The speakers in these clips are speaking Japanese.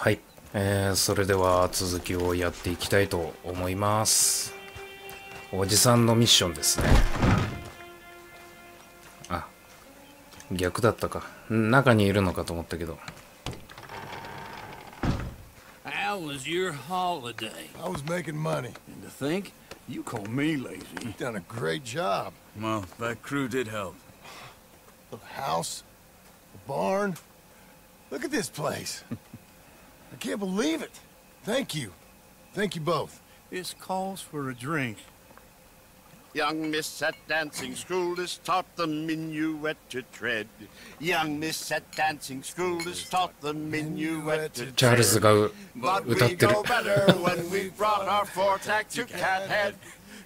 はい、えー、それでは続きをやっていきたいと思いますおじさんのミッションですねあ逆だったか中にいるのかと思ったけど How was your holiday? I was making money. And to think, you call me lazy. You've done a great job. Well, that crew did help. The house, the barn. Look at this place. can't believe it. Thank you. Thank you both. This calls for a drink. Young miss at dancing school is taught the minuet to tread. Young miss at dancing school is taught the minuet to tread. But we know better when we brought our four-tack to Cathead.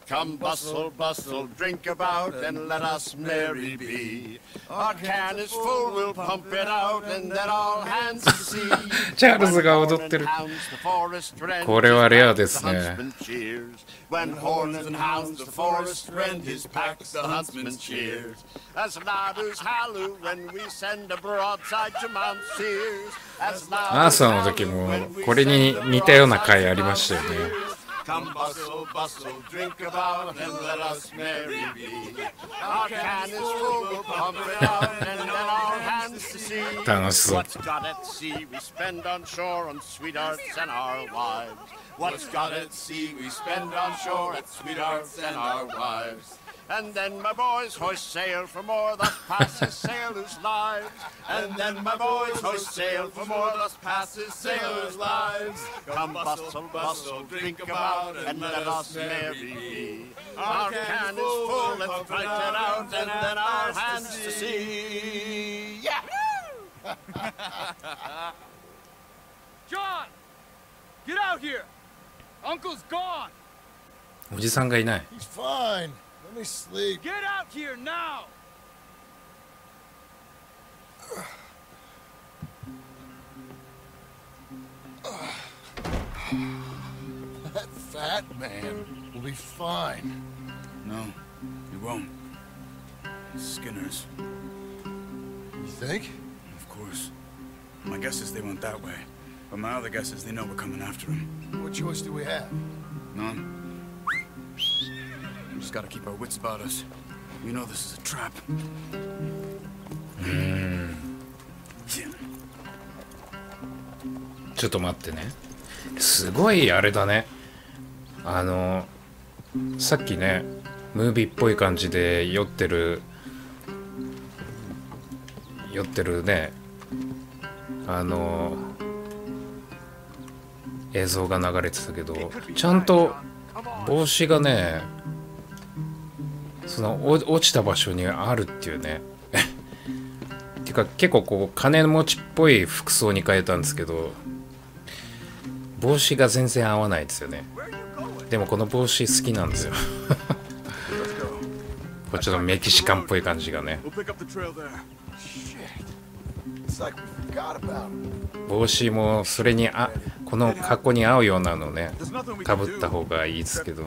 Come bustle, bustle, drink about, and let us merry be. Our can is full, we'll pump it out, and then all hands to sea. チャールズが踊ってる When これはレアですね. When horns and hounds the forest rend his packs, the huntsman cheers. As loud as halloo when we send a broadside to Mount Sears. As loud アー as サーの時 halloo も when we これに send a 似たような broadside 回あ to りま Mount したよね Sears. Come bustle, bustle, drink about and let us merry be. Our can is full will pump it out and then our hands to see. What's got at sea we spend on shore on sweethearts and our wives. What's got at sea we spend on shore at sweethearts and our wives. And then my boys hoist sail for more, thus passes sailors' lives. And then my boys hoist sail for more, thus passes sailors' lives. Come bustle, bustle, drink about, and let us merry be. Our can is full, let's fight it out, and then our hands to sea. Yeah! John! Get out here! Uncle's gone! おじさんがいない He's fine. Let me sleep. Get out here now! That fat man will be fine. No, he won't. Skinners, You think? of course. My guess is they went that way. But my other guess is they know we're coming after him. What choice do we have? None. Just gotta keep our wits about us. We know this is a trap. Yeah. ちょっと待ってねすごいあれだねあのさっきねムービーっぽい感じで酔ってる酔ってるねあの映像が流れてたけどちゃんと帽子がねその落ちた場所にあるっていうね。ていうか結構こう金持ちっぽい服装に変えたんですけど帽子が全然合わないですよね。でもこの帽子好きなんですよ。こっちのメキシカンっぽい感じがね。帽子もそれにあこの格好に合うようなのねかぶった方がいいですけど。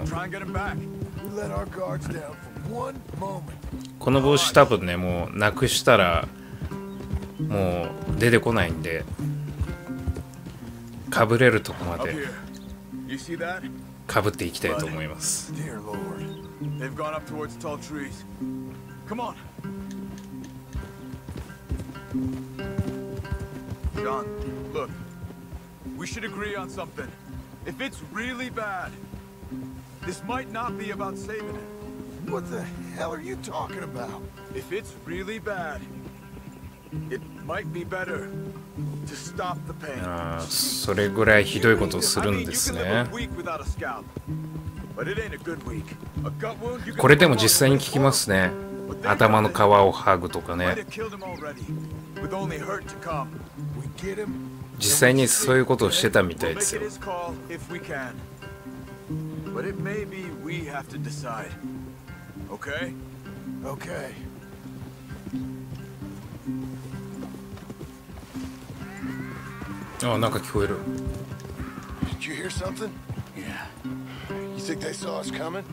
この帽子多分ねもうなくしたらもう出てこないんでかぶれるとこまでかぶっていきたいと思います。What the hell are you talking about? If it's really bad, it might be better to stop the pain. あーそれぐらいひどいことをするんですねこれでも実際に効きますね頭の皮を剥ぐとかね.実際にそういうことをしてたみたいですよ. But it may be we have to decide. Okay? Okay. あなんか聞こえる Did you hear something? Yeah. You think they saw us coming?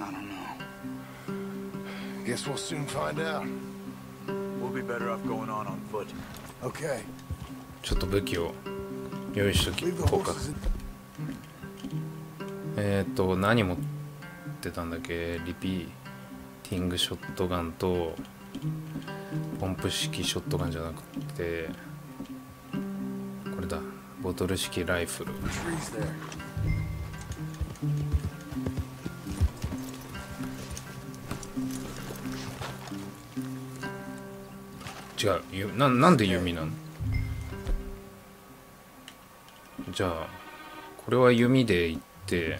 I don't know. Guess we'll soon find out. We'll be better off going on on foot. Okay. ちょっと武器を用意しとき Leave the こうか horses in. えっ、ー、と何持って たんだけリピーティングショットガンとポンプ式ショットガンじゃなくてこれだボトル式ライフル Trees there. 違うゆななんで弓なのじゃあこれは弓で行って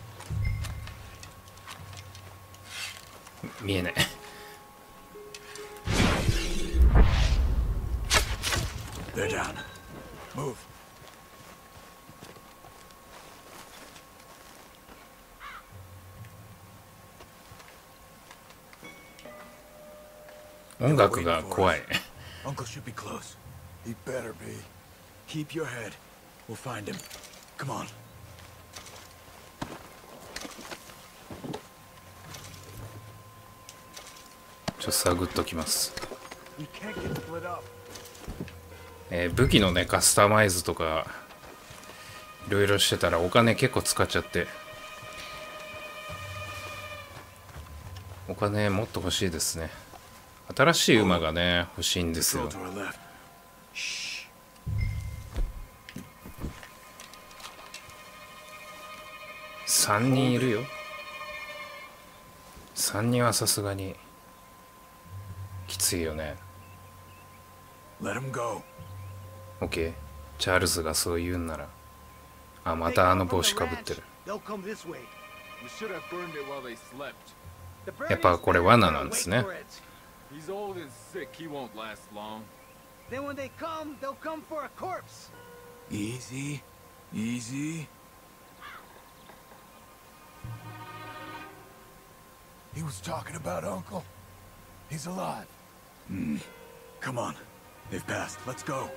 見えない They're down. Move. 音楽が怖い Uncle should be close. He better be. Keep your head. We'll find him. Come on. ちょっと探っときます。えー武器のねカスタマイズとかいろいろしてたらお金結構使っちゃって。お金もっと欲しいですね。新しい馬がね欲しいんですよ。3人いるよ。3人はさすがに。きついよね Let him go. OK チャールズがそう言うんならあまたあの帽子かぶってる They'll come this way. We should have burned it while they slept. The やっぱこれ罠なんですね for it. He's old and sick. He won't last long. Then when they come, they'll come for a corpse. Easy. Easy. He was talking about Uncle. He's alive. Hmm. Come on. They've passed. Let's go.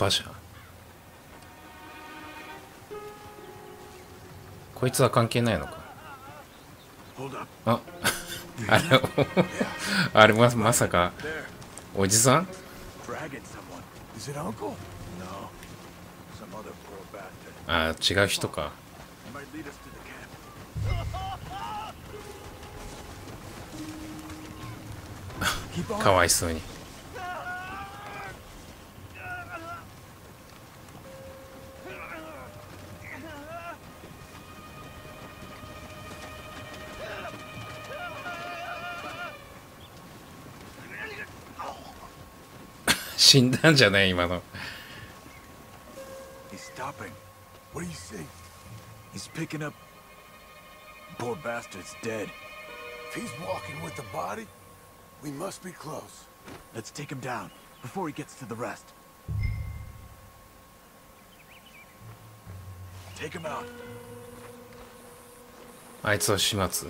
葉じゃこいつは関係ないのか？ああれあれま,まさかおじさん？ああ違う人か。かわいそうに。死んだんじゃない今の He's stopping. What do you see? He's picking up. Poor bastard's dead. If he's walking with the body, we must be close. Let's take him down before he gets to the rest. Take him out. あいつは始末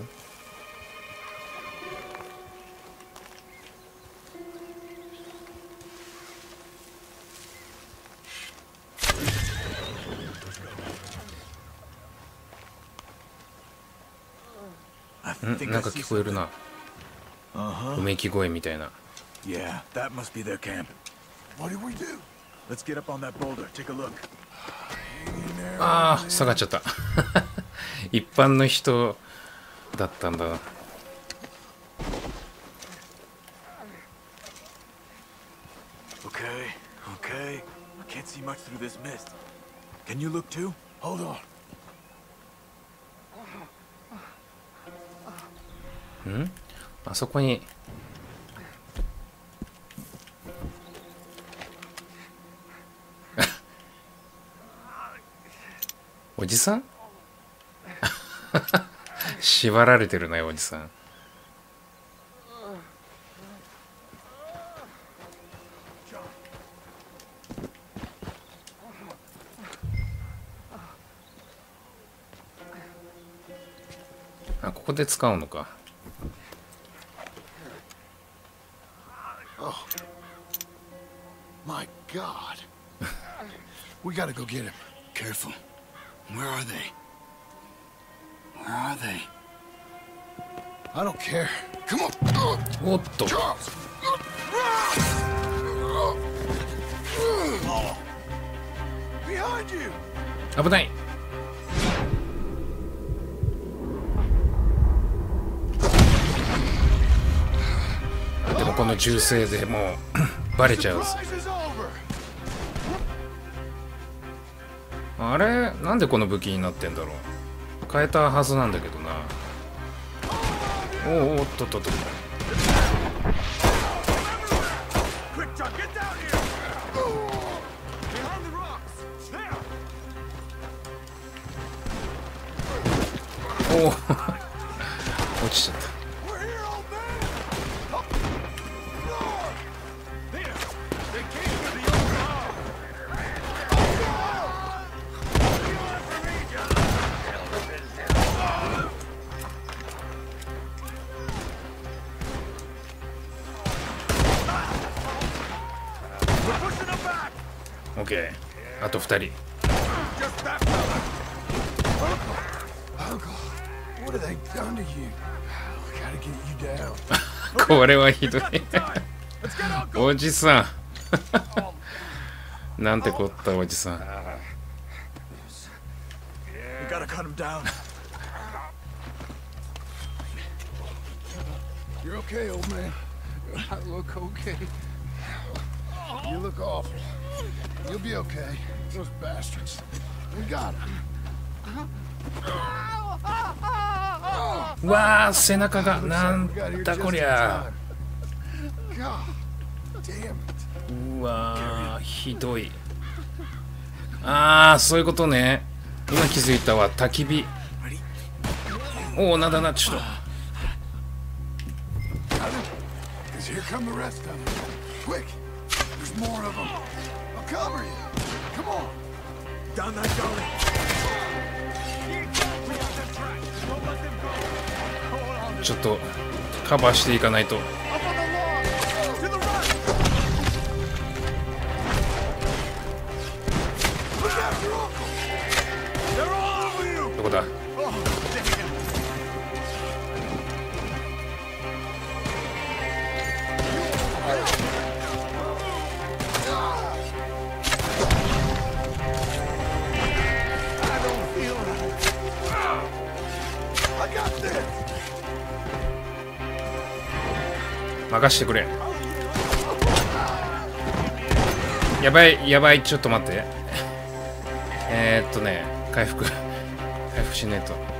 なんか聞こえるな Uh う.めき声みたいな Yeah, that must be their camp. What do we do? Let's get up on that boulder. Take a look. ああ下がっちゃった一般の人だったんだ Okay, okay. I can't see much through this mist. Can you look too? Hold on. ん？あそこに。おじさん？縛られてるねおじさん。あここで使うのか My God. we gotta go get him. Careful. Where are they? Where are they? I don't care. Come on. おっと Charles. Behind you. 危ないでもこの銃声でもうバレちゃう Surprise is over. あれなんでこの武器になってんだろう。変えたはずなんだけどな。おおおっとっとっと。おおあと2人.これはひどい!おじさんなんてこったおじさんうわー背中がなんだこりゃ。うわーひどい。あーそういうことね。今気づいたわ。焚き火。おおなだなちょっと Cover you. Come on. Down that gully. On. ちょっとカバーしていかないと Up on the 任してくれ。やばいやばいちょっと待って。え、っとね回復。回復しないと。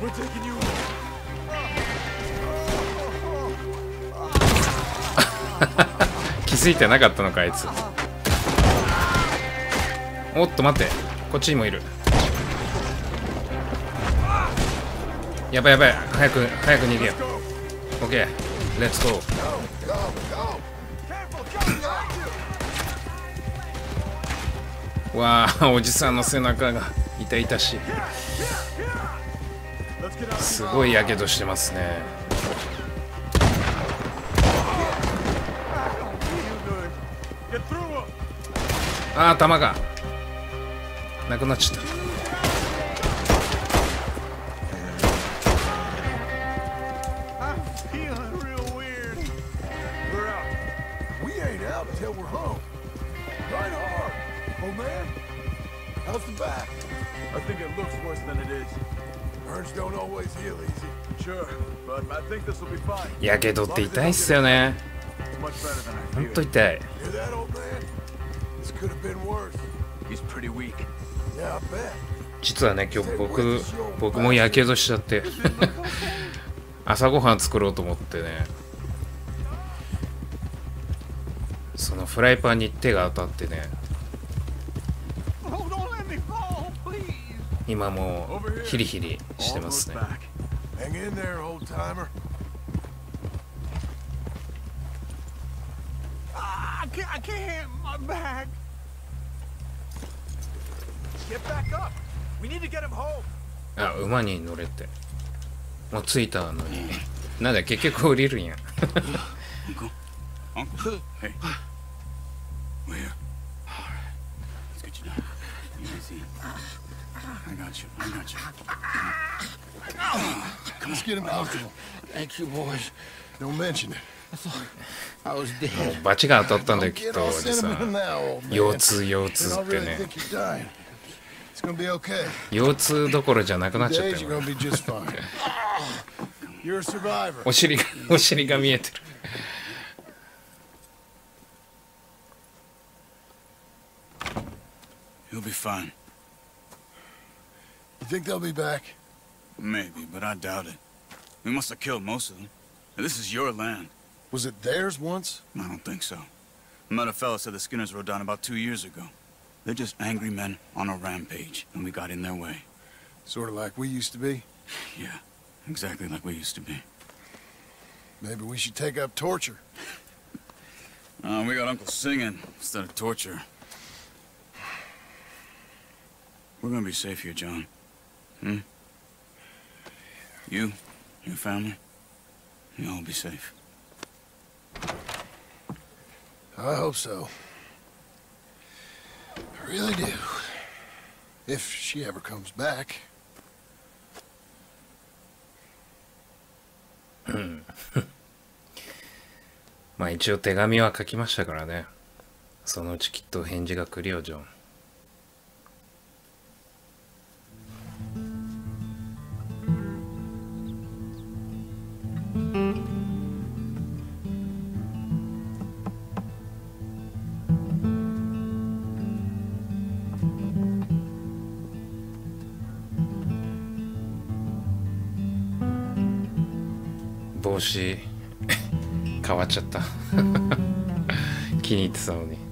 We're taking you. 気気づいてなかったのかあいつ。おっと待って。こっちにもいる。やばいやばい。早く早く逃げよう。OK レッツゴーわあおじさんの背中が痛々しい。すごいやけどしてますね。ああ弾が。なくなっちゃった。やけどって痛いっすよね It's much better than I ほん feared. と痛い Hear that, old man? This could have been worse. He's pretty weak. Yeah, I bet. 実はね今日僕僕もやけどしちゃって朝ごはん作ろうと思ってねそのフライパンに手が当たってね Oh, don't let me fall, please. 今もうヒリヒリしてますね。あ馬に乗れて。もう着いたのに。なんで結局降りるんや。I got you. I got you. Let's get him comfortable. Thank you, boys. Don't mention it. I was dead. もうバチが当たったんだよきっ get とおじさん now, old man. 腰痛腰痛って really ね think you're dying. It's gonna be okay. 腰痛どころじゃなくなっちゃった you're よ.お尻がお尻が見えてる He'll be fine. You think they'll be back? Maybe, but I doubt it. We must have killed most of them. This is your land. Was it theirs once? I don't think so. I met a fella said the Skinners rode down about two years ago. They're just angry men on a rampage, and we got in their way. Sort of like we used to be. Yeah, exactly like we used to be. Maybe we should take up torture. Uh, we got Uncle singing instead of torture. We're gonna be safe here, John. Hmm? You, your family, you'll all be safe. I hope so. I really do. If she ever comes back. まあ一応手紙は書きましたからねそのうちきっと返事が来るよジョン帽子。変わっちゃった。気に入ってたのに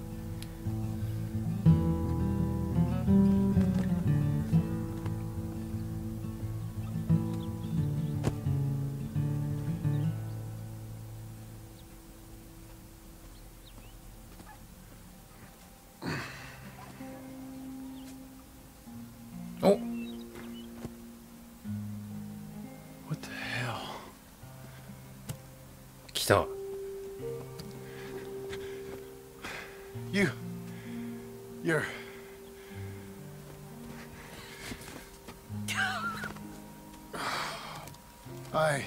I.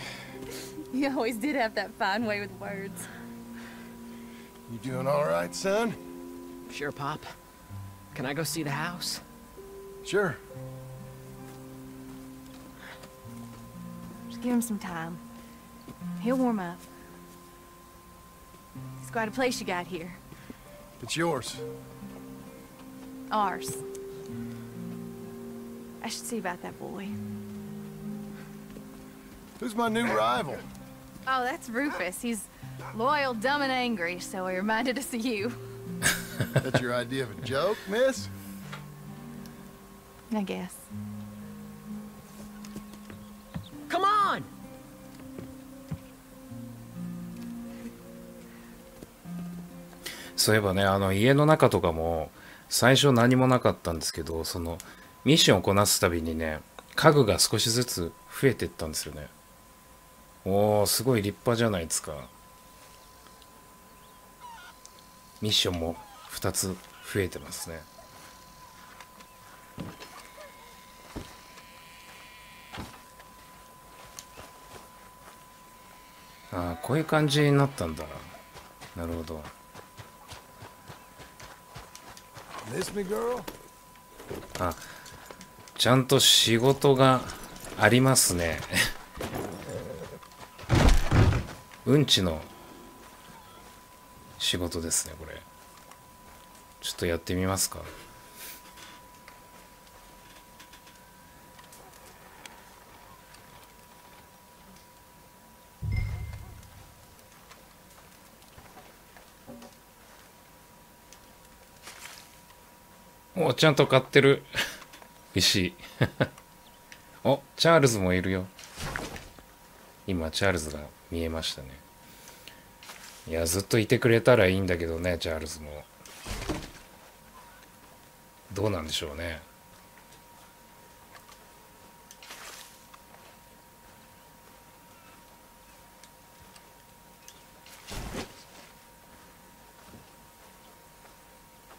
You always did have that fine way with words. You doing all right, son? Sure, Pop. Can I go see the house? Sure. Just give him some time. He'll warm up. It's quite a place you got here. It's yours. Ours. I should see about that boy. Who's my new rival? Oh, that's Rufus. He's Loyal, dumb, and angry, so he reminded us of you. That's your idea of a joke, miss? I guess. Come on! そういえばねあの家の中とかも最初何もなかったんですけどそのミッションをこなすたびにね家具が少しずつ増えていったんですよねおおすごい立派じゃないですか。ミッションも2つ増えてますね。ああこういう感じになったんだ。なるほど。Miss me, girl? あちゃんと仕事がありますねうんちの仕事ですねこれ。ちょっとやってみますか。おちゃんと買ってる。石 おチャールズもいるよ。今チャールズが見えましたね。いやずっといてくれたらいいんだけどねチャールズも。どうなんでしょうね。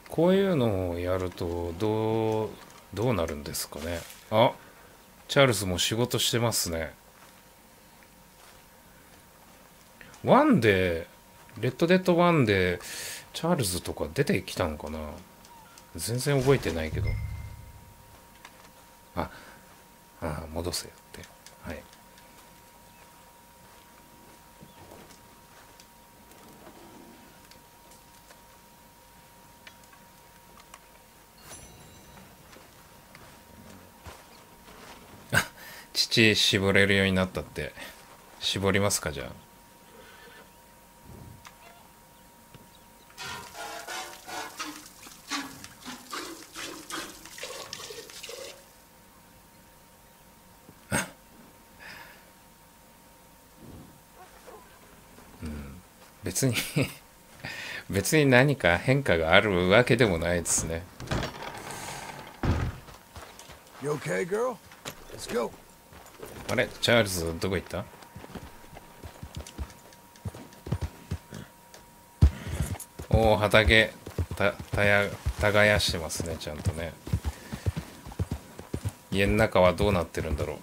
こういうのをやるとどうどうなるんですかね。あチャールズも仕事してますね。1でレッドデッド1でチャールズとか出てきたのかな?全然覚えてないけど。ああ戻せって。はい。乳絞れるようになったって。絞りますかじゃあ。別に 別に何か変化があるわけでもないですね。Okay. あれ？チャールズどこ行った？おお畑たたや耕してますねちゃんとね。家の中はどうなってるんだろう。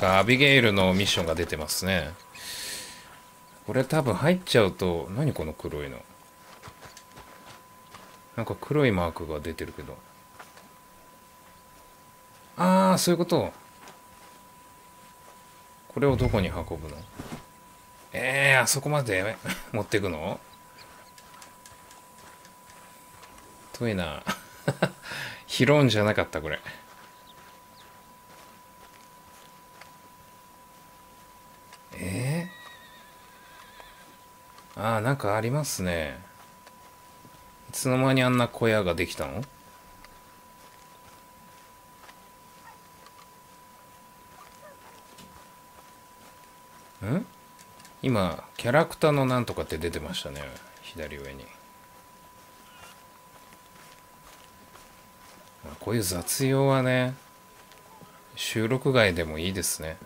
アビゲイルのミッションが出てますねこれ多分入っちゃうと何この黒いの？なんか黒いマークが出てるけど。ああそういうこと。これをどこに運ぶの？えー、あそこまで 持っていくの？遠いな。拾うんじゃなかったこれ。ああなんかありますね。いつの間にあんな小屋ができたの？ん？今キャラクターのなんとかって出てましたね左上に。こういう雑用はね収録外でもいいですね。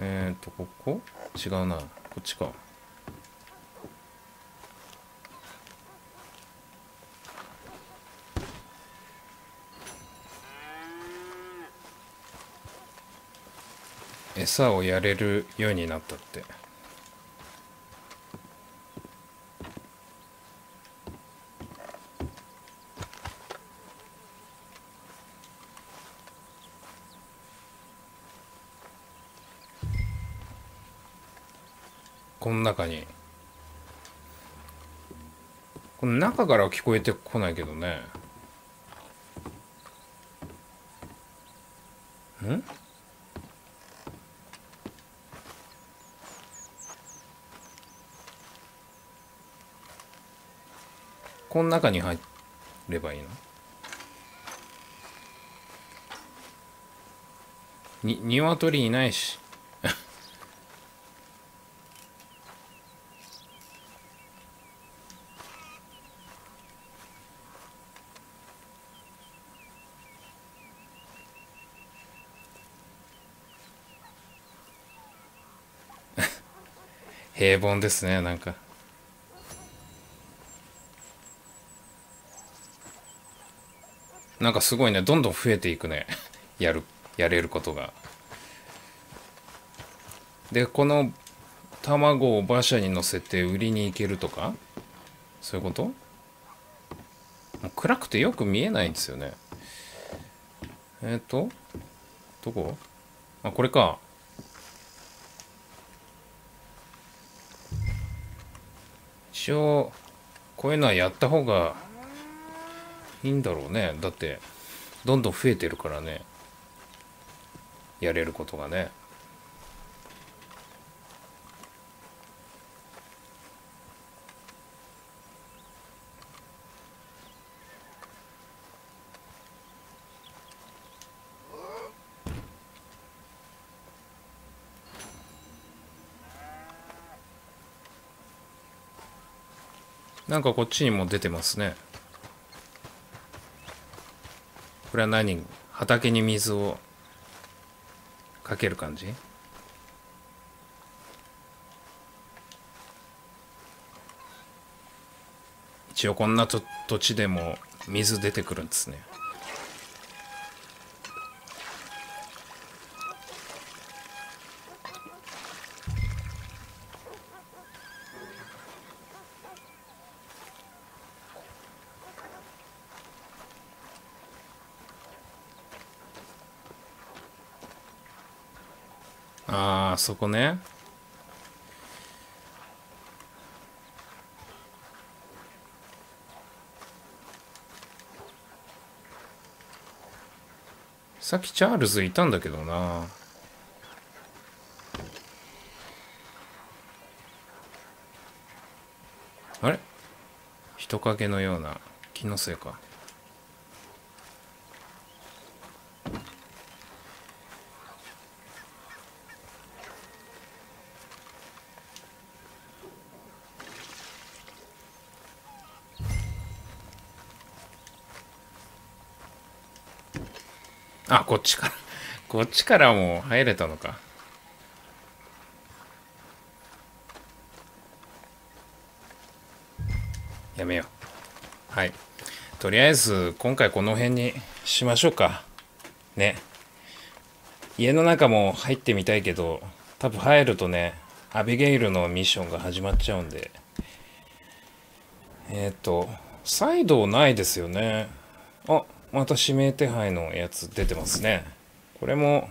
えっ、ー、とここ？違うな。こっちか。餌をやれるようになったって。中に。この中からは聞こえてこないけどね。ん？この中に入ればいいの？に鶏いないし。平凡ですねなんか。なんかすごいねどんどん増えていくね。やるやれることが。でこの卵を馬車に乗せて売りに行けるとか？そういうこと？もう暗くてよく見えないんですよね。えっ、とどこ？あこれか。一応こういうのはやった方がいいんだろうね。だってどんどん増えてるからね。やれることがね。なんかこっちにも出てますね。これは何？畑に水をかける感じ？一応こんな土地でも水出てくるんですね。そこね。さっきチャールズいたんだけどな。あれ？人影のような気のせいか。あこっちから。こっちからも入れたのか。やめよう。はい。とりあえず今回この辺にしましょうか。ね。家の中も入ってみたいけど多分入るとねアビゲイルのミッションが始まっちゃうんで。えっ、ー、とサイドないですよね。あまた指名手配のやつ出てますね。これも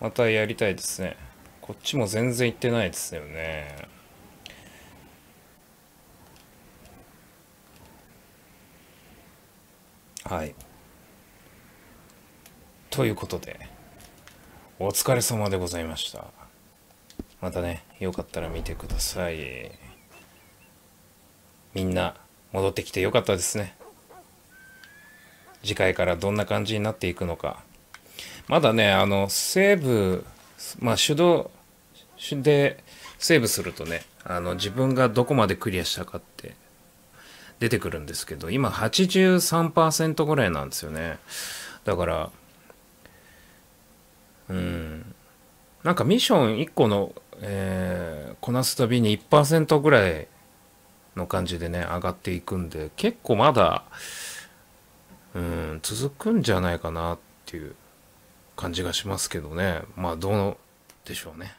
またやりたいですね。こっちも全然行ってないですよね。はい。ということでお疲れ様でございました。またねよかったら見てください。みんな戻ってきてよかったですね。次回からどんな感じになっていくのか。まだねあのセーブまあ手動でセーブするとねあの自分がどこまでクリアしたかって出てくるんですけど今83%ぐらいなんですよね。だからうん。なんかミッション1個の、えー、こなすたびに1%ぐらいの感じでね上がっていくんで結構まだうん続くんじゃないかなっていう感じがしますけどねまあどうでしょうね。